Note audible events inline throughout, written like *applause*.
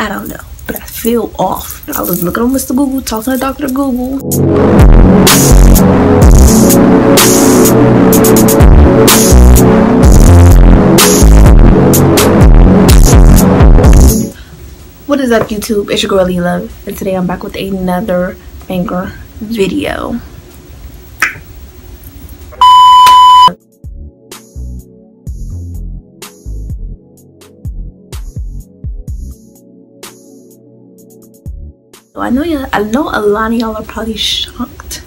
I don't know, but I feel off. I was looking on Mr. Google, talking to Dr. Google. What is up YouTube? It's your girl Luvv and today I'm back with another banger video. I know you I know a lot of y'all are probably shocked.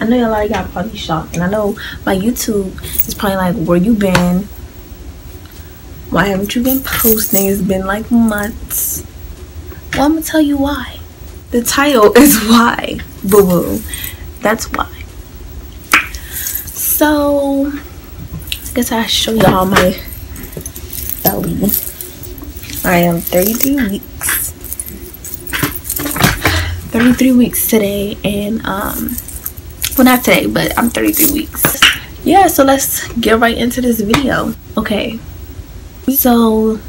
I know a lot of y'all are probably shocked. And I know my YouTube is probably like, where you been? Why haven't you been posting? It's been like months. Well, I'm gonna tell you why. The title *laughs* is why. Boo boo. That's why. So, I guess I'll show y'all my belly. I am 33 weeks 33 weeks today and um well not today but i'm 33 weeks. Yeah so let's get right into this video. Okay. So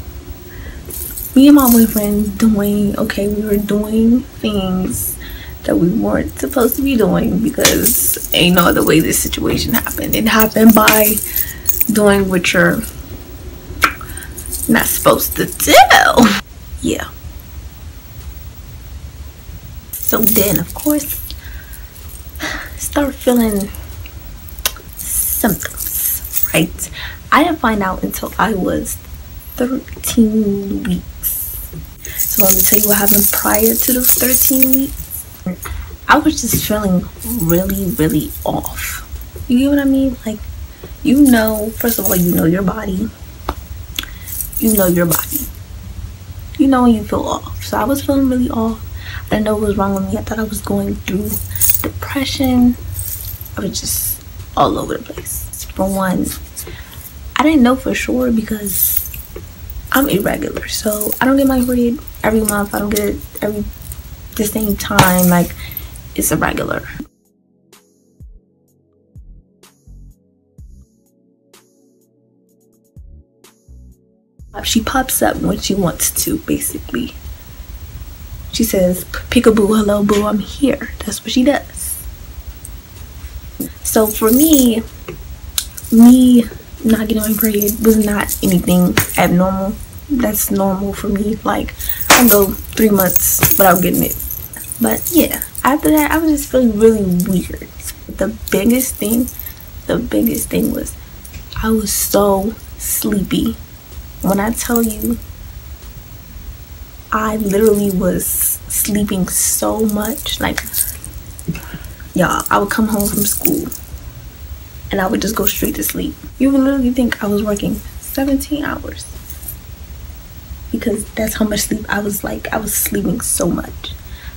me and my boyfriend doing okay we were doing things that we weren't supposed to be doing because ain't no other way this situation happened. It happened by doing what you're not supposed to do. Yeah so then, of course, start feeling symptoms, right? I didn't find out until I was 13 weeks. So let me tell you what happened prior to those 13 weeks. I was just feeling really, really off. You get what I mean? Like, you know, first of all, you know your body. You know your body. You know when you feel off. So I was feeling really off I didn't know what was wrong with me. I thought I was going through depression. I was just all over the place. For one, I didn't know for sure because I'm irregular. So I don't get my period every month. I don't get it every the same time. Like it's irregular. She pops up when she wants to, basically. She says, Peekaboo, hello boo, I'm here. That's what she does. So for me, me not getting my period was not anything abnormal. That's normal for me. Like, I go three months without getting it. But yeah, after that, I was just feeling really weird. The biggest thing, the biggest thing was I was so sleepy. When I tell you I literally was sleeping so much. Like, y'all, I would come home from school and I would just go straight to sleep. You would literally think I was working 17 hours because that's how much sleep I was like. I was sleeping so much.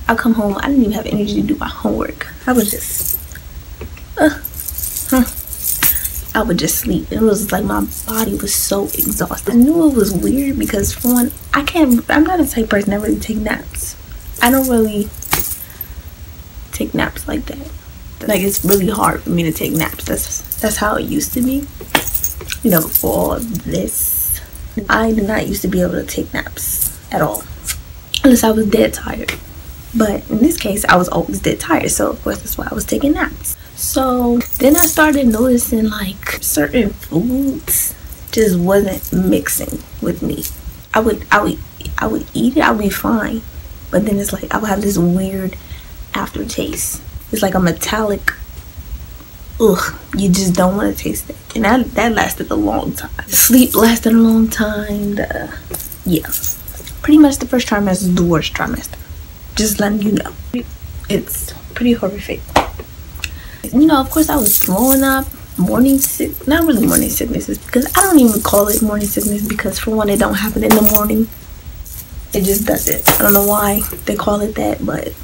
I come home, I didn't even have energy to do my homework. I was just. I would just sleep. It was like my body was so exhausted. I knew it was weird because for one, I can't, I'm not a type of person that really take naps. I don't really take naps like that. Like it's really hard for me to take naps. That's that's how it used to be. You know, before all this. I did not used to be able to take naps at all. Unless I was dead tired. But in this case, I was always dead tired. So of course that's why I was taking naps. So then I started noticing like certain foods just wasn't mixing with me. I would I would I would eat it, I would be fine. But then it's like I would have this weird aftertaste. It's like a metallic ugh, you just don't want to taste it. And that that lasted a long time. Sleep lasted a long time. The, yeah. Pretty much the first trimester is the worst trimester. Just letting you know. It's pretty horrific you know, of course, I was throwing up, morning sick, not really morning sicknesses, because I don't even call it morning sickness because for one, it don't happen in the morning. It just doesn't. I don't know why they call it that, but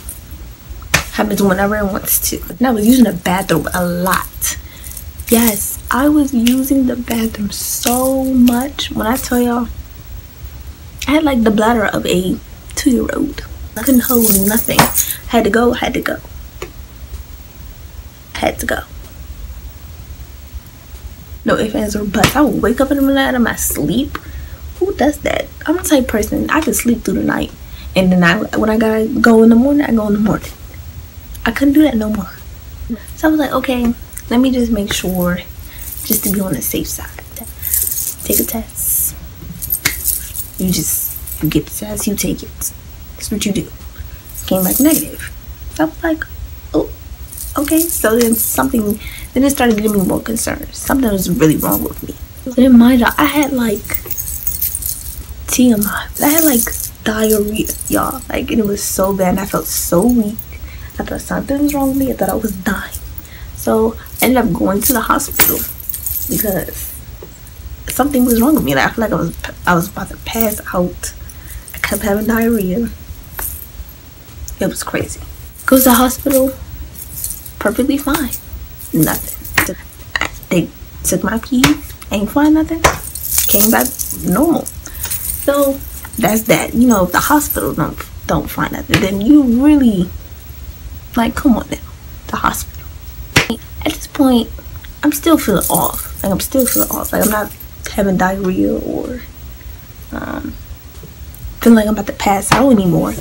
happens whenever it wants to. And I was using the bathroom a lot. Yes, I was using the bathroom so much. When I tell y'all, I had like the bladder of a two-year-old. I couldn't hold nothing. Had to go, had to go had to go. No ifs, ands, or buts. I would wake up in the middle of my sleep. who does that? I'm the type person I can sleep through the night, and then I when I gotta go in the morning, I go in the morning. I couldn't do that no more. So I was like, okay, let me just make sure, just to be on the safe side. Take a test. You just you get the test, you take it. That's what you do. Came back negative. So I was like, okay. So then something, then it started giving me more concerns. Something was really wrong with me. In my I had like TMI. I had like diarrhea, y'all. Like, it was so bad. And I felt so weak. I thought something was wrong with me. I thought I was dying. So I ended up going to the hospital because something was wrong with me. Like, I feel like I was I was about to pass out. I kept having diarrhea. It was crazy. Goes to the hospital, perfectly fine. Nothing. They took my pee, ain't find nothing. Came back normal. So that's that. You know, if the hospital don't don't find nothing, then you really like come on now. The hospital. At this point, I'm still feeling off. Like I'm still feeling off. Like I'm not having diarrhea or um feeling like I'm about to pass out anymore.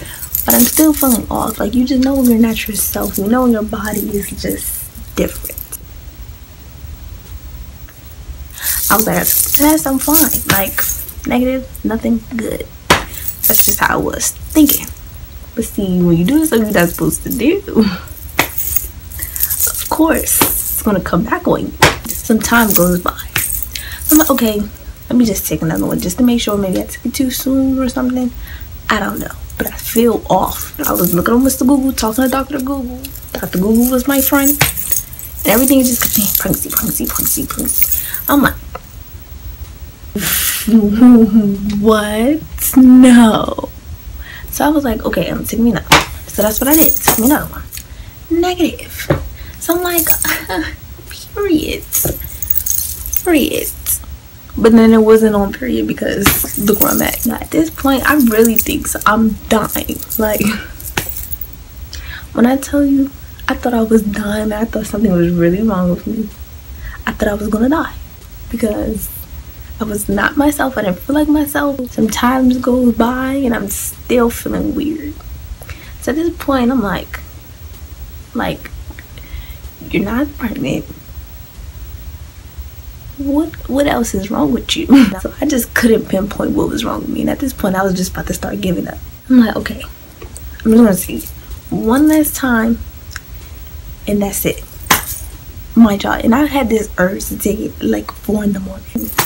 But I'm still feeling off. Like you just know when you're not yourself. You know when your body is just different. I was like, test, I'm fine. Like negative, nothing good. That's just how I was thinking. But see, when you do something you're not supposed to do, *laughs* of course, it's gonna come back on you. Some time goes by. I'm like, okay, let me just take another one just to make sure maybe I took it too soon or something. I don't know. But I feel off. I was looking on Mr. Google, talking to Dr. Google. Dr. Google was my friend. And everything is just saying pregnancy, pregnancy, pregnancy, pregnancy. I'm like, *laughs* what? No. So I was like, okay, um, I'm taking me another one. So that's what I did. Took me another one. Negative. So I'm like, *laughs* period. Period. But then it wasn't on period because look where I'm at. Now, at this point, I really think so. I'm dying. Like, when I tell you, I thought I was dying. I thought something was really wrong with me. I thought I was gonna die because I was not myself. I didn't feel like myself. Some time goes by and I'm still feeling weird. So at this point, I'm like, like, you're not pregnant. What what else is wrong with you? *laughs* so I just couldn't pinpoint what was wrong with me. And at this point, I was just about to start giving up. I'm like, okay, I'm gonna see one last time, and that's it my job and I had this urge to take it like four in the morning.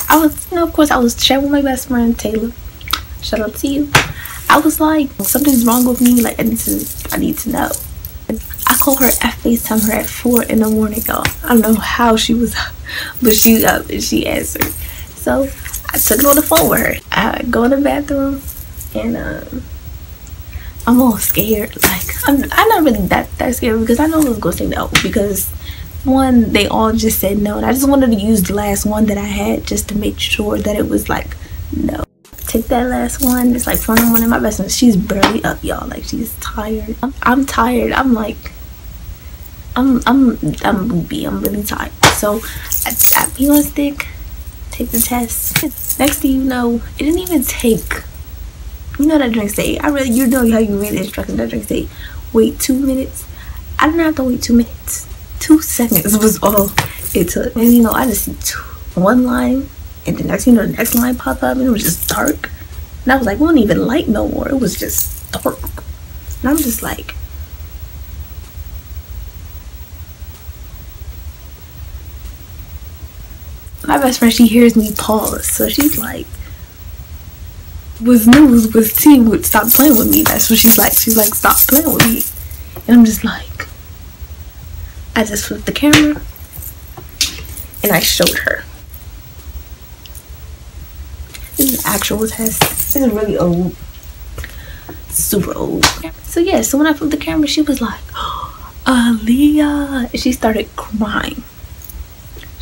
I was, you know, of course, I was chatting with my best friend Taylor. Shout out to you. I was like, something's wrong with me. Like, I need to, I need to know. I called her, I FaceTime her at four in the morning, y'all. I don't know how she was up, *laughs* but she up and she answered. So I took it on the phone with her. I go in the bathroom and um, I'm all scared. Like, I'm, I'm not really that that scared because I know I was gonna say no because one they all just said no. And i just wanted to use the last one that i had just to make sure that it was like no. Take that last one. It's like front one of my best friends. She's barely up y'all. Like she's tired. I'm, I'm, tired. I'm like i'm i'm i'm loopy i'm really tired so i got pee on stick take the test next thing you know it didn't even take you know that drink say i really you know how you read the instructions that drink say wait two minutes i didn't have to wait two minutes two seconds *laughs* was all it took. And you know, I just see one line, and the next, you know, the next line pop up, and it was just dark. And I was like, it wasn't even light no more. It was just dark. And I'm just like, my best friend, she hears me pause, so she's like, "Was news was T would stop playing with me?" That's what she's like. She's like, "Stop playing with me," and I'm just like. I just flipped the camera and I showed her. This is an actual test. This is really old. Super old. So yeah, so when I flipped the camera, she was like, oh, *gasps* Aaliyah. And she started crying.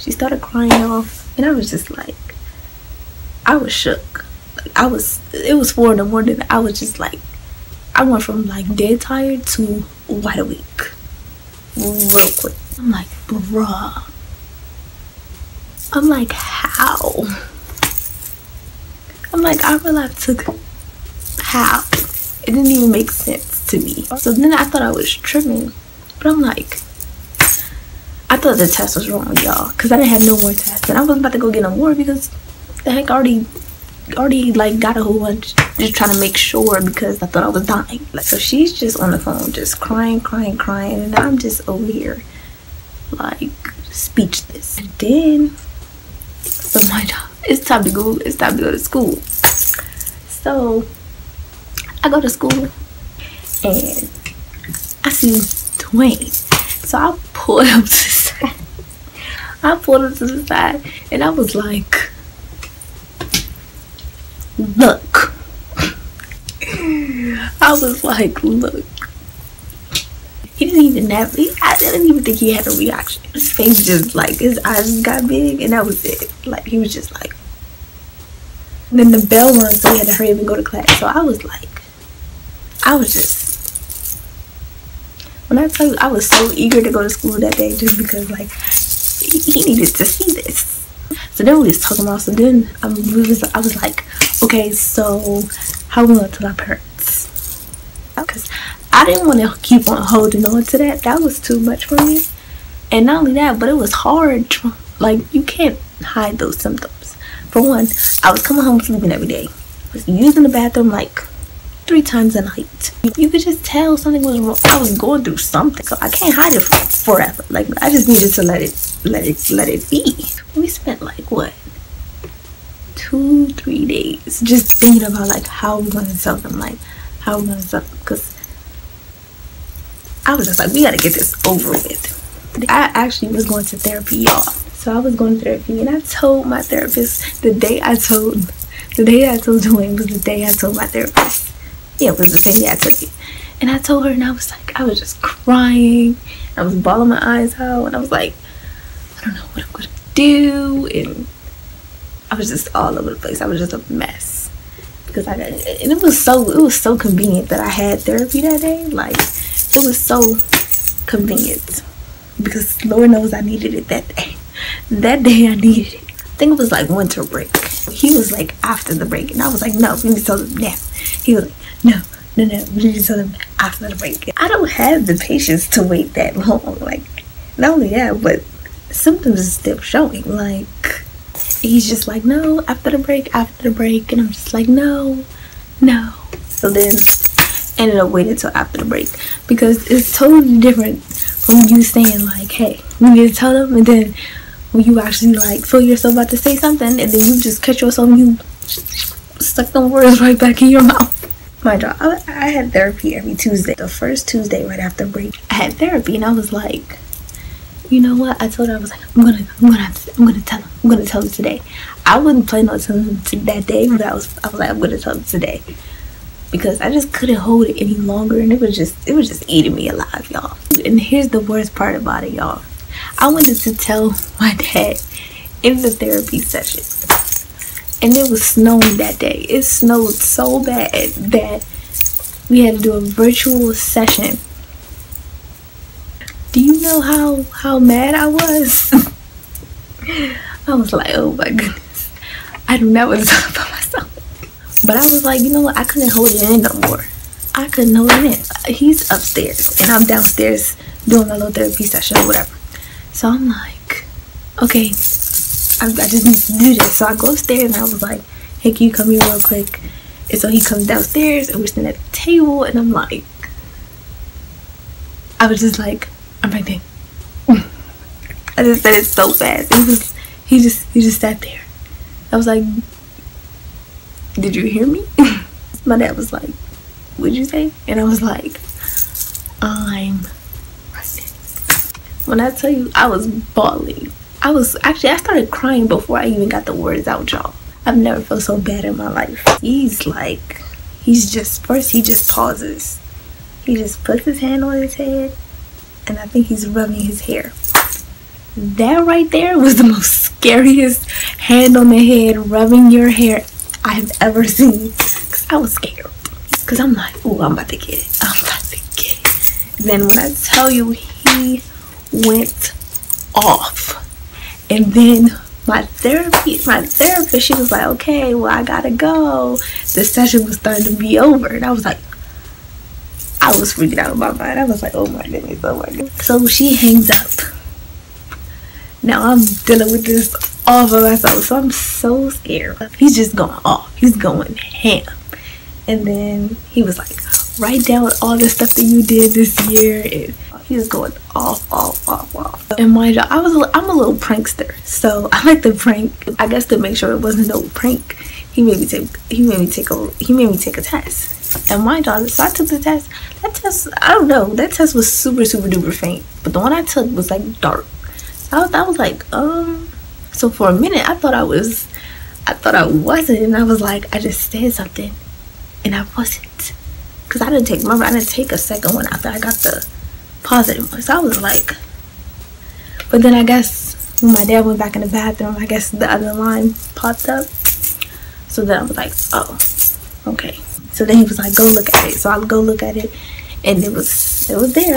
She started crying off. And I was just like, I was shook. I was, it was four in the morning. I was just like, I went from like dead tired to wide awake real quick. I'm like, bruh. I'm like, how? I'm like, I realized took how. It didn't even make sense to me. So then I thought I was tripping. But I'm like, I thought the test was wrong, y'all. Because I didn't have no more tests. And I wasn't about to go get no more because the heck already already like got a whole bunch just trying to make sure because I thought I was dying. Like so she's just on the phone just crying, crying, crying and I'm just over here like speechless. And then so my job it's time to go it's time to go to school. So I go to school and I see Dwayne. So I pull up to. I pulled up to the side and I was like look. I was like, look. He didn't even have, he, I didn't even think he had a reaction. His face just like, his eyes got big and that was it. Like, he was just like. And then the bell rung, so we had to hurry up and go to class. So I was like, I was just, when I tell you, I was so eager to go to school that day just because, like, he needed to see this. So then we was talking about. So then was, I was like, okay, so how we gonna tell our parents? Because I didn't want to keep on holding on to that. That was too much for me. And not only that, but it was hard. Like you can't hide those symptoms. For one, I was coming home sleeping every day. I was using the bathroom like three times a night. You could just tell something was wrong. I was going through something, so I can't hide it forever. Like I just needed to let it, let it, let it be. We spent like what, two, three days just thinking about like how we're gonna tell them, like how we're gonna tell them, because I was just like, we gotta get this over with. I actually was going to therapy, y'all. So I was going to therapy, and I told my therapist the day I told, the day I told Dwayne was the day I told my therapist yeah, it was the same day I took it. And I told her, and I was like, I was just crying. I was bawling my eyes out, and I was like, I don't know what I'm gonna do. And I was just all over the place. I was just a mess because I got, and it was so it was so convenient that I had therapy that day. Like it was so convenient because Lord knows I needed it that day. That day I needed it. I think it was like winter break. He was like after the break, and I was like, no, we need to tell them now. He was like, no, no, no, we need to tell them after the break. I don't have the patience to wait that long. Like, not only that, but symptoms is still showing. Like, he's just like, no, after the break, after the break. And I'm just like, no, no. So then ended up waiting until after the break because it's totally different from you saying like, hey, we need to tell them and then when you actually like feel yourself about to say something and then you just catch yourself and you stuck them words right back in your mouth my job. I, had therapy every Tuesday. The first Tuesday right after break, I had therapy, and I was like, you know what? I told her I was like, I'm gonna, I'm gonna, to, I'm gonna tell him. I'm gonna tell him today. I wouldn't plan on telling him that day, but I was, I was like, I'm gonna tell him today because I just couldn't hold it any longer, and it was just, it was just eating me alive, y'all. And here's the worst part about it, y'all. I wanted to tell my dad in the therapy session and it was snowing that day. It snowed so bad that we had to do a virtual session. Do you know how how mad I was? *laughs* I was like, oh my goodness. I do not want to talk about myself. But I was like, you know what? I couldn't hold it in no more. I couldn't hold it in. He's upstairs and I'm downstairs doing my little therapy session or whatever. So I'm like, okay, I, I just need to do this. So I go upstairs and I was like, hey, can you come here real quick? And so he comes downstairs and we're sitting at the table and I'm like, I was just like, I'm there. *laughs* I just said it so fast. It was, he just, he just sat there. I was like, did you hear me? *laughs* My dad was like, what'd you say? And I was like, I'm pregnant. When I tell you, I was bawling. I was actually I started crying before I even got the words out, y'all. I've never felt so bad in my life. He's like he's just first he just pauses. He just puts his hand on his head and I think he's rubbing his hair. That right there was the most scariest hand on the head rubbing your hair I've ever seen. Cause I was scared. Cause I'm like, oh, I'm about to get it. I'm about to get it. Then when I tell you he went off and then my therapy, my therapist, she was like, okay, well, I gotta go. The session was starting to be over. And I was like, I was freaking out in my mind. I was like, oh my goodness, oh my goodness. So she hangs up. Now I'm dealing with this all by myself. So I'm so scared. He's just going off. He's going ham. And then he was like, write down all the stuff that you did this year. And he was going off, off, off, off. And mind you, I was I'm a little prankster, so *laughs* I like to prank. I guess to make sure it wasn't no prank, he made me take he made me take a he made me take a test. And mind you, so I took the test. That test, I don't know, that test was super super duper faint, but the one I took was like dark. I was, I was like, um. So for a minute, I thought I was, I thought I wasn't, and I was like, I just said something, and I wasn't, cause I didn't take. Remember, I didn't take a second one after I got the positive one. So I was like, but then I guess when my dad went back in the bathroom, I guess the other line popped up. So then I was like, oh, okay. So then he was like, go look at it. So I go look at it, and it was it was there.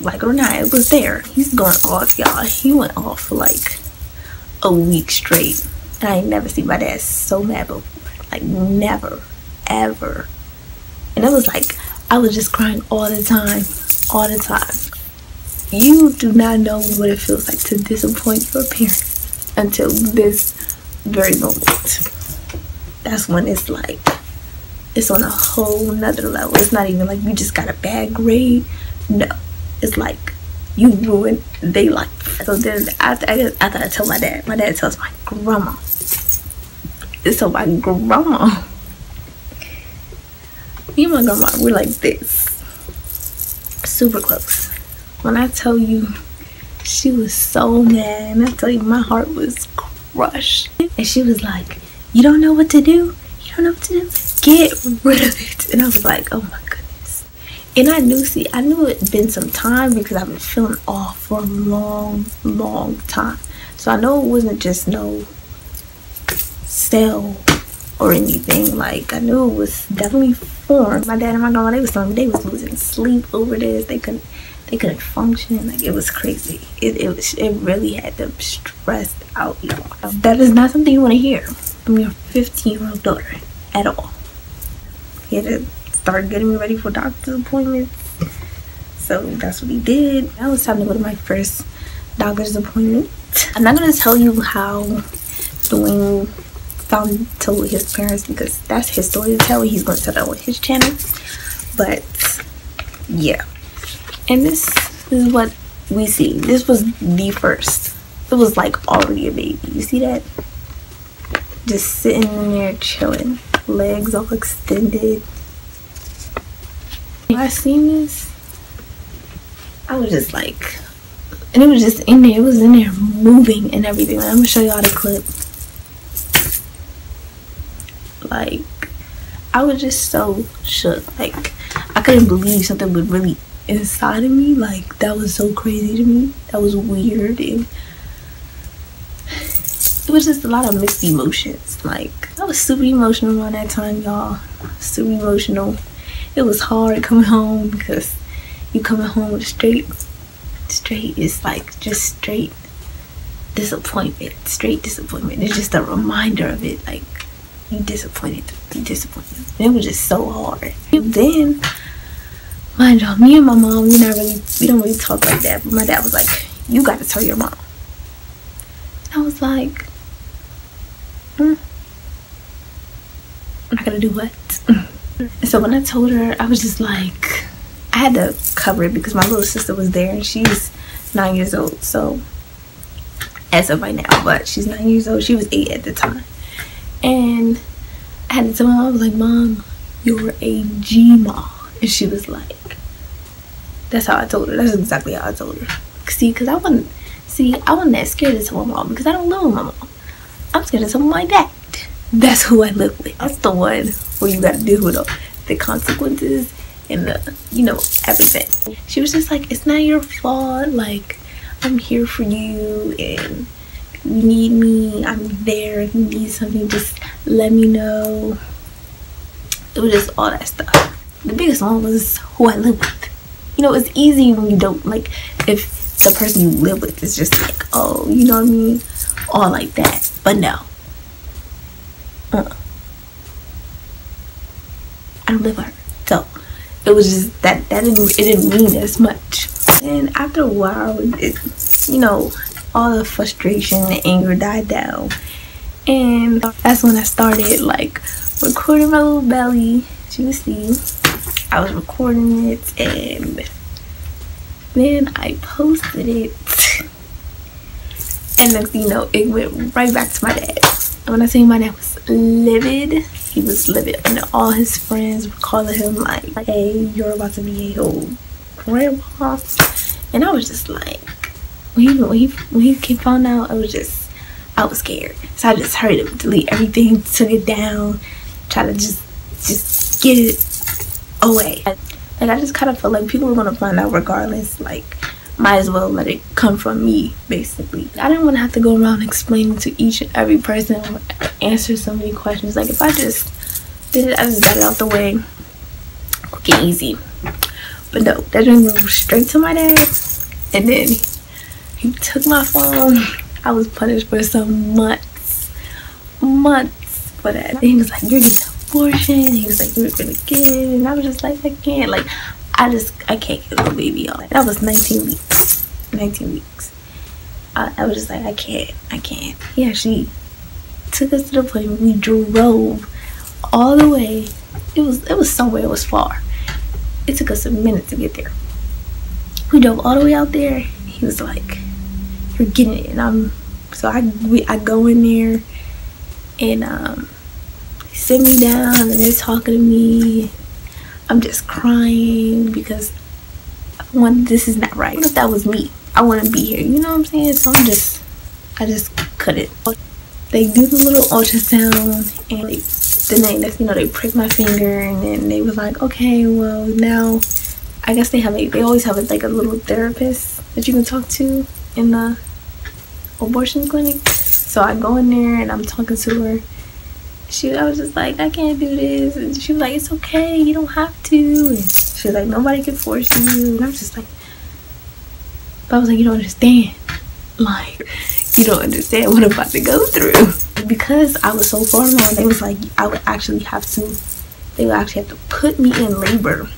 Like or not, it was there. He's going off, y'all. He went off for like a week straight, and I never seen my dad so mad before. Like never, ever. And it was like I was just crying all the time, all the time. You do not know what it feels like to disappoint your parents until this very moment. That's when it's like, it's on a whole nother level. It's not even like you just got a bad grade. No, it's like you ruined their life. So then after I, after I tell my dad, my dad tells my grandma. It's so my grandma me and my grandma, we're like this. Super close. When I tell you, she was so mad. I tell you, my heart was crushed. And she was like, You don't know what to do? You don't know what to do? Get rid of it. And I was like, Oh my goodness. And I knew, see, I knew it had been some time because I've been feeling off for a long, long time. So I know it wasn't just no cell or anything. Like I knew it was definitely My dad and my grandma they was telling me they was losing sleep over this. They couldn't they couldn't function. Like it was crazy. It it was it really had them stressed out. That is not something you want to hear from your 15 year old daughter at all. He had to start getting me ready for doctor's appointments. So that's what he did. Now it's time to go to my first doctor's appointment. I'm not gonna tell you how Dwayne found told his parents because that's his story to tell. He's going to tell that on his channel. But yeah, and this is what we see. This was the first. It was like already a baby. You see that? Just sitting in there chilling, legs all extended. When I seen this, I was just like, and it was just in there. It was in there moving and everything. I'm gonna show y'all the clip like I was just so shook. Like I couldn't believe something was really inside of me. Like that was so crazy to me. That was weird and it was just a lot of mixed emotions. Like I was super emotional around that time, y'all. Super emotional. It was hard coming home because you coming home with straight straight it's like just straight disappointment. Straight disappointment. It's just a reminder of it. Like you disappointed, you disappointed. It was just so hard. Then, mind you, me and my mom, we not really, we don't really talk like that. But my dad was like, "You got to tell your mom." I was like, hmm. "I gotta do what?" so when I told her, I was just like, I had to cover it because my little sister was there, and she's nine years old. So as of right now, but she's nine years old. She was eight at the time. And I had to tell my mom, I was like, Mom, you're a G-ma. And she was like, that's how I told her. That's exactly how I told her. See, because I wasn't, see, I wasn't that scared to tell my mom because I don't live with my mom. I'm scared to tell my dad. That's who I live with. That's the one where you got to deal with the consequences and the, you know, everything. She was just like, it's not your fault. Like, I'm here for you and you need me, I'm there. If you need something, just let me know. It was just all that stuff. The biggest one was who I live with. You know, it's easy when you don't like if the person you live with is just like, oh, you know what I mean? All like that. But no. Uh-uh. I don't live with her. So it was just that that didn't it didn't mean as much. And after a while, it, you know, all the frustration and anger died down. And that's when I started like recording my little belly. As you can see, I was recording it and then I posted it. And thing you know, it went right back to my dad. And when I say my dad was livid, he was livid. And all his friends were calling him like, hey, you're about to be a whole grandpa. And I was just like, he, when came found out, I was just, I was scared. So I just hurried him delete everything, took it down, try to just, just get it away. Like I just kind of felt like people were gonna find out regardless. Like might as well let it come from me basically i didn't want to have to go around explaining to each and every person answer so many questions like if i just did it i just got it out the way quick and easy but no that dream went straight to my dad and then he took my phone i was punished for some months months for that and he was like you're getting abortion he was like you're gonna get it and i was just like i can't like I just I can't get a baby on. That was 19 weeks. 19 weeks. I, I was just like I can't. I can't. He actually took us to the place we drove all the way. It was it was somewhere. It was far. It took us a minute to get there. We drove all the way out there. He was like, "You're getting it," and I'm so I we, I go in there and um sit me down and they're talking to me I'm just crying because one, this is not right. What if that was me? I wouldn't be here. You know what I'm saying? So I'm just, I just couldn't. They do the little ultrasound and they, then they, you know, they prick my finger and then they was like, okay, well now, I guess they have a, they always have a, like a little therapist that you can talk to in the abortion clinic. So I go in there and I'm talking to her she I was just like, I can't do this. And she was like, It's okay, you don't have to. And she was like, Nobody can force you. And I was just like, but I was like, You don't understand. Like, you don't understand what I'm about to go through. Because I was so far along, they was like, I would actually have to, they would actually have to put me in labor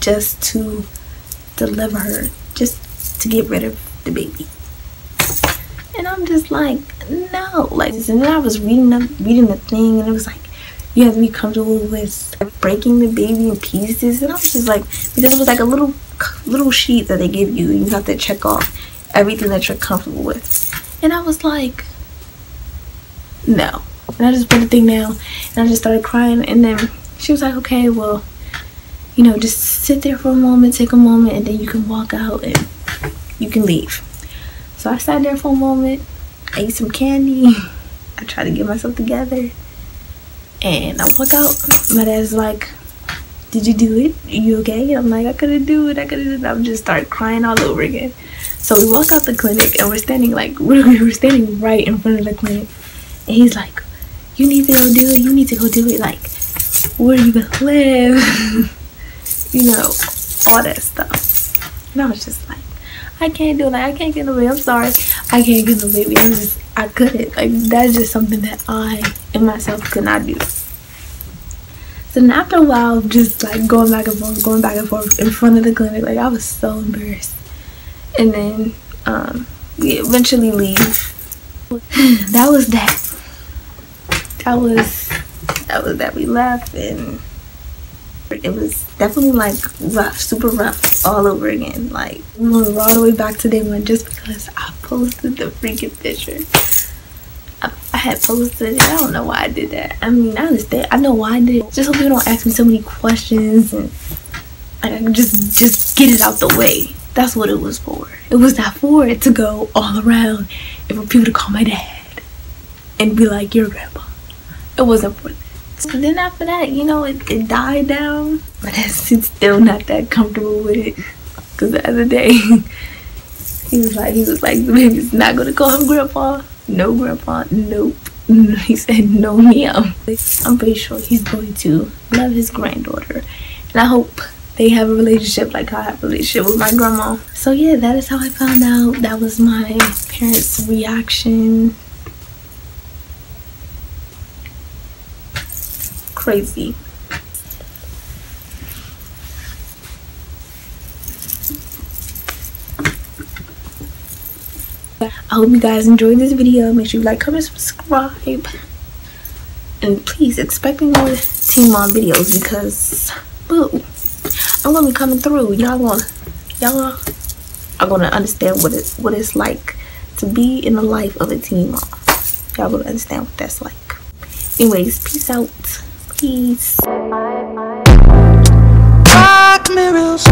just to deliver her, just to get rid of the baby. And I'm just like, no. Like, and then I was reading the, reading the thing, and it was like, you have to be comfortable with breaking the baby in pieces. And I was just like, because it was like a little little sheet that they give you, you have to check off everything that you're comfortable with. And I was like, no. And I just put the thing down, and I just started crying. And then she was like, okay, well, you know, just sit there for a moment, take a moment, and then you can walk out and you can leave. So I sat there for a moment, I ate some candy, *laughs* I tried to get myself together, and I walk out. My dad's like, Did you do it? Are you okay? I'm like, I couldn't do it, I couldn't. I'm just start crying all over again. So we walk out the clinic and we're standing like *laughs* we were standing right in front of the clinic. And he's like, You need to go do it, you need to go do it. Like, where are you gonna live? *laughs* you know, all that stuff. And I was just I can't do that. I can't get no baby. I'm sorry. I can't get no baby. I'm just, I couldn't. Like, that's just something that I and myself could not do. So then after a while just like going back and forth, going back and forth in front of the clinic, like I was so embarrassed. And then um, we eventually leave. *laughs* that was that. That was that was that we left and it was definitely like rough, super rough all over again. Like we went all the way back to day one just because I *laughs* posted the freaking picture. I, I had posted it. I don't know why I did that. I mean, I understand. I know why I did it. Just so people don't ask me so many questions and I can just just get it out the way. That's what it was for. It was not for it to go all around and for people to call my dad and be like, "Your grandpa." It wasn't for that. So then after that, you know, it, it died down. But it's *laughs* still not that comfortable with it. Cause the other day, *laughs* he was like, he was like, the baby's not gonna call him grandpa. No grandpa, nope. *laughs* He said no meow. I'm pretty sure he's going to love his granddaughter. And I hope they have a relationship like I have a relationship with my grandma. So yeah, that is how I found out. That was my parents' reaction. Crazy. I hope you guys enjoyed this video. Make sure you like, comment, subscribe. And please expect more Teen Mom videos because boo, I'm gonna be coming through. Y'all gonna y'all are gonna understand what it what it's like to be in the life of a teen mom. Y'all gonna understand what that's like. Anyways, peace out. Peace. Black mirrors